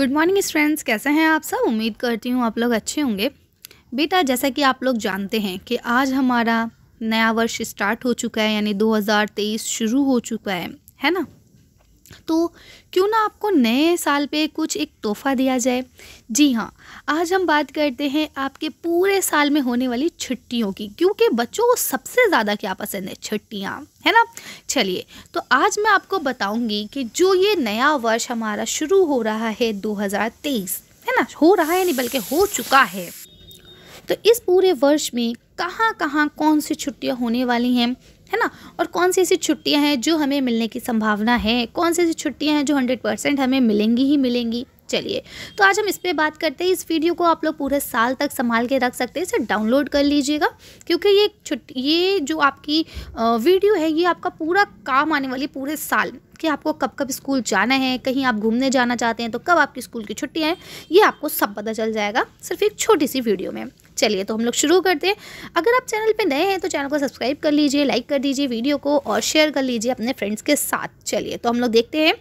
Good morning strands कैसे हैं आप सब? उम्मीद करती हूँ आप लोग अच्छे होंगे। बेटा, जैसा कि आप लोग जानते हैं कि आज हमारा नया वर्ष स्टार्ट हो चुका है, यानी 2023 शुरू हो चुका है है ना? तो क्यों ना आपको नए साल पे कुछ एक तोहफ़ा दिया जाए? जी हाँ आज हम बात करते हैं आपके पूरे साल में होने वाली छुट्टियों की, क्योंकि बच्चों को सबसे ज़्यादा क्या पसंद है? छुट्टियाँ, है ना? चलिए तो आज मैं आपको बताऊँगी कि जो ये नया वर्ष हमारा शुरू हो रहा है 2023 है ना? हो रहा है नहीं, बल्कि हो चुका है। तो इस पूरे वर्ष में कहाँ कहाँ कौन सी छुट्टियाँ होने वाली हैं? है ना? और कौन सी ऐसी छुट्टियाँ हैं जो हमें मिलने की संभावना है? कौन सी ऐसी छुट्टियाँ हैं जो हंड्रेड परसेंट हमें मिलेंगी ही मिलेंगी? चलिए तो आज हम इस पर बात करते हैं। इस वीडियो को आप लोग पूरे साल तक संभाल के रख सकते हैं। इसे डाउनलोड कर लीजिएगा, क्योंकि ये छुट्टी ये जो आपकी वीडियो है, ये आपका पूरा काम आने वाली पूरे साल कि आपको कब कब स्कूल जाना है, कहीं आप घूमने जाना चाहते हैं तो कब आपकी स्कूल की छुट्टियाँ हैं, ये आपको सब पता चल जाएगा सिर्फ़ एक छोटी सी वीडियो में। चलिए तो हम लोग शुरू करते हैं। अगर आप चैनल पे नए हैं तो चैनल को सब्सक्राइब कर लीजिए, लाइक कर दीजिए वीडियो को और शेयर कर लीजिए अपने फ्रेंड्स के साथ। चलिए तो हम लोग देखते हैं।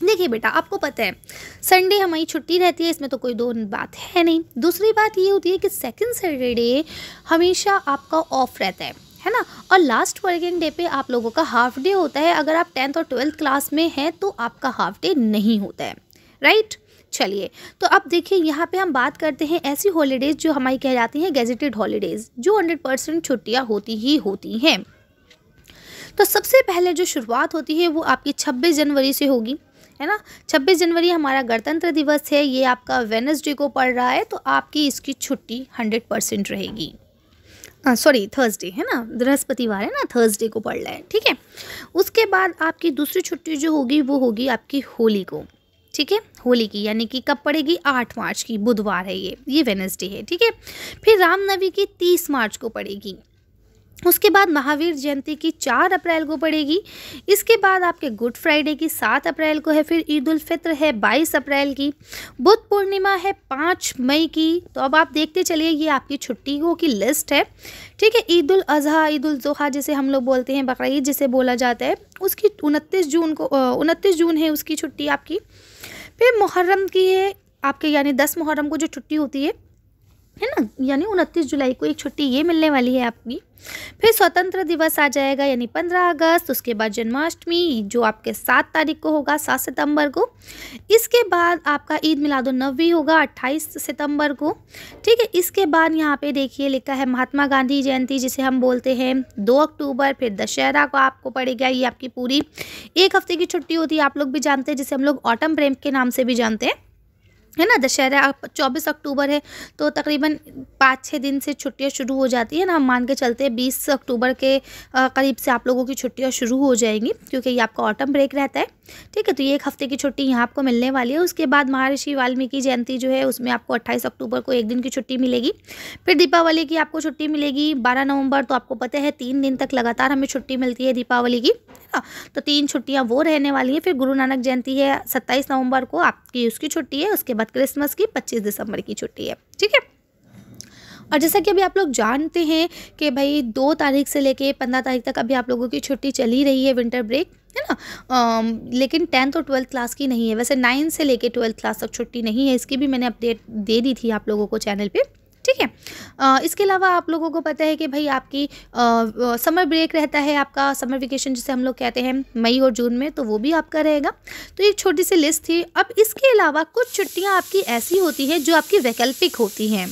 देखिए बेटा, आपको पता है, संडे हमारी छुट्टी रहती है, इसमें तो कोई दो बात है नहीं। दूसरी बात ये होती है कि सेकंड सैटरडे हमेशा आपका ऑफ़ रहता है है ना? और लास्ट वर्किंग डे पे आप लोगों का हाफ़ डे होता है। अगर आप टेंथ और ट्वेल्थ क्लास में हैं तो आपका हाफ़ डे नहीं होता है राइट चलिए तो अब देखिए, यहाँ पे हम बात करते हैं ऐसी हॉलीडेज़ जो हमारी कह जाती हैं गेजेटेड हॉलीडेज़ जो हंड्रेड परसेंट छुट्टियाँ होती ही होती हैं। तो सबसे पहले जो शुरुआत होती है, वो आपकी 26 जनवरी से होगी, है ना? 26 जनवरी हमारा गणतंत्र दिवस है, ये आपका वेनसडे को पड़ रहा है तो आपकी इसकी छुट्टी हंड्रेड परसेंट रहेगी। सॉरी थर्सडे है ना? बृहस्पतिवार है ना? थर्सडे को पड़ रहा है, ठीक है? उसके बाद आपकी दूसरी छुट्टी जो होगी, वो होगी आपकी होली को। ठीक है? होली की, यानी कि कब पड़ेगी? आठ मार्च की, बुधवार है ये ये वेनसडे है, ठीक है? फिर रामनवमी की तीस मार्च को पड़ेगी। उसके बाद महावीर जयंती की चार अप्रैल को पड़ेगी। इसके बाद आपके गुड फ्राइडे की सात अप्रैल को है, फिर ईद उल फित्र है बाईस अप्रैल की। बुद्ध पूर्णिमा है पाँच मई की। तो अब आप देखते चलिए, ये आपकी छुट्टियों की लिस्ट है, ठीक है? ईद उल अजहा, ईद उल जोहा जिसे हम लोग बोलते हैं, बकरीद जिसे बोला जाता है, उसकी उनतीस जून को उनतीस जून है उसकी छुट्टी आपकी। फिर मुहर्रम की है आपके यानी दस मुहर्रम को जो छुट्टी होती है है ना? यानी उनतीस जुलाई को एक छुट्टी ये मिलने वाली है आपकी। फिर स्वतंत्र दिवस आ जाएगा, यानी पंद्रह अगस्त, उसके बाद जन्माष्टमी, जो आपके सात तारीख को होगा, सात सितंबर को। इसके बाद आपका ईद मिलादुलनबी होगा, अट्ठाईस सितंबर को। ठीक है, इसके बाद यहाँ पे देखिए लिखा है महात्मा गांधी जयंती, जिसे हम बोलते हैं दो अक्टूबर, फिर दशहरा को आपको पड़ेगा, ये आपकी पूरी एक हफ़्ते की छुट्टी होती है, आप लोग भी जानते हैं, जिसे हम लोग ऑटम ब्रेक के नाम से भी जानते हैं। है ना, दशहरा चौबीस अक्टूबर है तो तकरीबन पाँच छः दिन से छुट्टियाँ शुरू हो जाती है ना, हम मान के चलते हैं बीस अक्टूबर के करीब से आप लोगों की छुट्टियाँ शुरू हो जाएँगी, क्योंकि ये आपका ऑटम ब्रेक रहता है। ठीक है तो ये एक हफ़्ते की छुट्टी यहाँ आपको मिलने वाली है, उसके बाद महर्षि वाल्मीकि जयंती जो है, उसमें आपको अट्ठाईस अक्टूबर को एक दिन की छुट्टी मिलेगी। फिर दीपावली की आपको छुट्टी मिलेगी बारह नवंबर तो आपको पता है तीन दिन तक लगातार हमें छुट्टी मिलती है दीपावली की। ना तो तीन छुट्टियाँ वो रहने वाली हैं। फिर गुरु नानक जयंती है सत्ताईस नवंबर को आपकी उसकी छुट्टी है उसके बाद क्रिसमस की पच्चीस दिसंबर की छुट्टी है। ठीक है? और जैसा कि अभी आप लोग जानते हैं कि भाई दो तारीख से लेके पंद्रह तारीख तक अभी आप लोगों की छुट्टी चली रही है विंटर ब्रेक है ना? आ, लेकिन टेंथ और ट्वेल्थ क्लास की नहीं है। वैसे नाइन्थ से लेके ट्वेल्थ क्लास तक छुट्टी नहीं है। इसकी भी मैंने अपडेट दे दी थी आप लोगों को चैनल पे। ठीक है? इसके अलावा आप लोगों को पता है कि भाई आपकी समर ब्रेक रहता है आपका समर वेकेशन जिसे हम लोग कहते हैं मई और जून में तो वो भी आपका रहेगा। तो एक छोटी सी लिस्ट थी। अब इसके अलावा कुछ छुट्टियाँ आपकी ऐसी होती हैं जो आपकी वैकल्पिक होती हैं।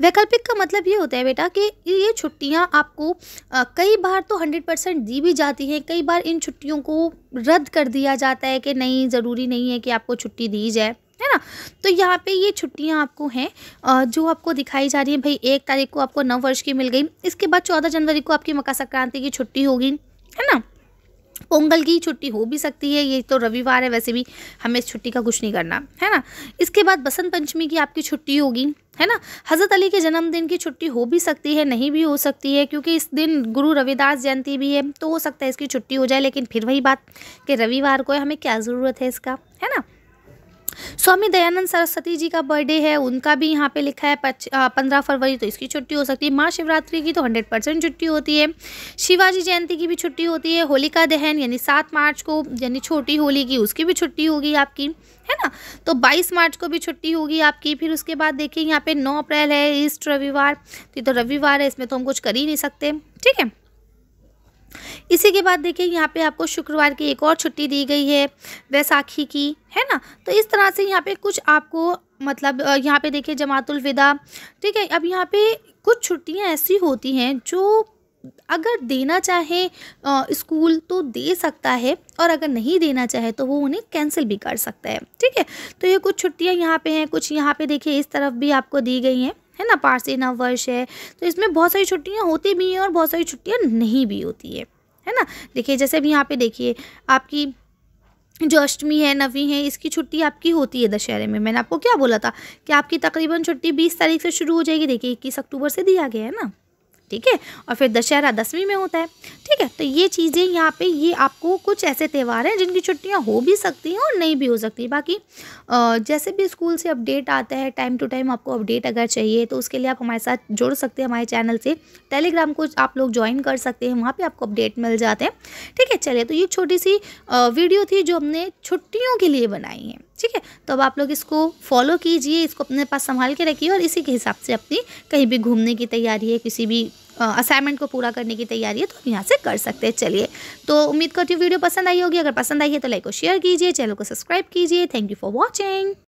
वैकल्पिक का मतलब ये होता है बेटा कि ये छुट्टियाँ आपको आ, कई बार तो हंड्रेड परसेंट दी भी जाती हैं कई बार इन छुट्टियों को रद्द कर दिया जाता है कि नहीं ज़रूरी नहीं है कि आपको छुट्टी दी जाए। है ना? तो यहाँ पे ये छुट्टियाँ आपको हैं जो आपको दिखाई जा रही है, भाई एक तारीख को आपको नव वर्ष की मिल गई। इसके बाद चौदह जनवरी को आपकी मकर संक्रांति की छुट्टी होगी, है ना? पोंगल की छुट्टी हो भी सकती है, ये तो रविवार है, वैसे भी हमें इस छुट्टी का कुछ नहीं करना, है ना? इसके बाद बसंत पंचमी की आपकी छुट्टी होगी, है ना? हज़रत अली के जन्मदिन की छुट्टी हो भी सकती है, नहीं भी हो सकती है, क्योंकि इस दिन गुरु रविदास जयंती भी है तो हो सकता है इसकी छुट्टी हो जाए, लेकिन फिर वही बात कि रविवार को है हमें क्या ज़रूरत है इसका, है ना? स्वामी दयानंद सरस्वती जी का बर्थडे है, उनका भी यहाँ पे लिखा है पंद्रह फरवरी तो इसकी छुट्टी हो सकती है। महाशिवरात्रि की तो हंड्रेड परसेंट छुट्टी होती है। शिवाजी जयंती की भी छुट्टी होती है, होलिका दहन, यानी सात मार्च को, यानी छोटी होली की, उसकी भी छुट्टी होगी आपकी, है ना? तो 22 मार्च को भी छुट्टी होगी आपकी, फिर उसके बाद देखिए यहाँ पे नौ अप्रैल है, ईस्ट रविवार तो ये तो रविवार है, इसमें तो हम कुछ कर ही नहीं सकते, ठीक है? इसी के बाद देखिए, यहाँ पे आपको शुक्रवार की एक और छुट्टी दी गई है, वैसाखी की, है ना? तो इस तरह से यहाँ पे कुछ आपको मतलब यहाँ पे देखिए जमातुल विदा, ठीक है? अब यहाँ पे कुछ छुट्टियाँ ऐसी होती हैं जो अगर देना चाहे स्कूल तो दे सकता है और अगर नहीं देना चाहे तो वो उन्हें कैंसिल भी कर सकता है, ठीक है? तो ये कुछ छुट्टियाँ यहाँ पे हैं, कुछ यहाँ पे देखिए इस तरफ़ भी आपको दी गई हैं। है ना पारसी नववर्ष है तो इसमें बहुत सारी छुट्टियाँ होती भी हैं और बहुत सारी छुट्टियाँ नहीं भी होती है है ना? देखिए, जैसे भी यहाँ पे देखिए, आपकी जो अष्टमी है, नवी है, इसकी छुट्टी आपकी होती है दशहरे में। मैंने आपको क्या बोला था कि आपकी तकरीबन छुट्टी बीस तारीख से शुरू हो जाएगी, देखिए, इक्कीस अक्टूबर से दिया गया है ना? ठीक है? और फिर दशहरा दसवीं में होता है। ठीक है? तो ये चीज़ें यहाँ पे, ये आपको कुछ ऐसे त्यौहार हैं जिनकी छुट्टियाँ हो भी सकती हैं और नहीं भी हो सकती बाकी जैसे भी स्कूल से अपडेट आता है, टाइम टू टाइम आपको अपडेट अगर चाहिए तो उसके लिए आप हमारे साथ जुड़ सकते हैं हमारे चैनल से। टेलीग्राम को आप लोग ज्वाइन कर सकते हैं, वहाँ पर आपको अपडेट मिल जाते हैं। ठीक है? चलिए तो ये छोटी सी वीडियो थी जो हमने छुट्टियों के लिए बनाई है। ठीक है? तो अब आप लोग इसको फॉलो कीजिए, इसको अपने पास संभाल के रखिए और इसी के हिसाब से अपनी कहीं भी घूमने की तैयारी है, किसी भी असाइनमेंट को पूरा करने की तैयारी है तो यहाँ से कर सकते हैं। चलिए तो उम्मीद करती हूँ वीडियो पसंद आई होगी। अगर पसंद आई है तो लाइक और शेयर कीजिए, चैनल को सब्सक्राइब कीजिए। Thank you for watching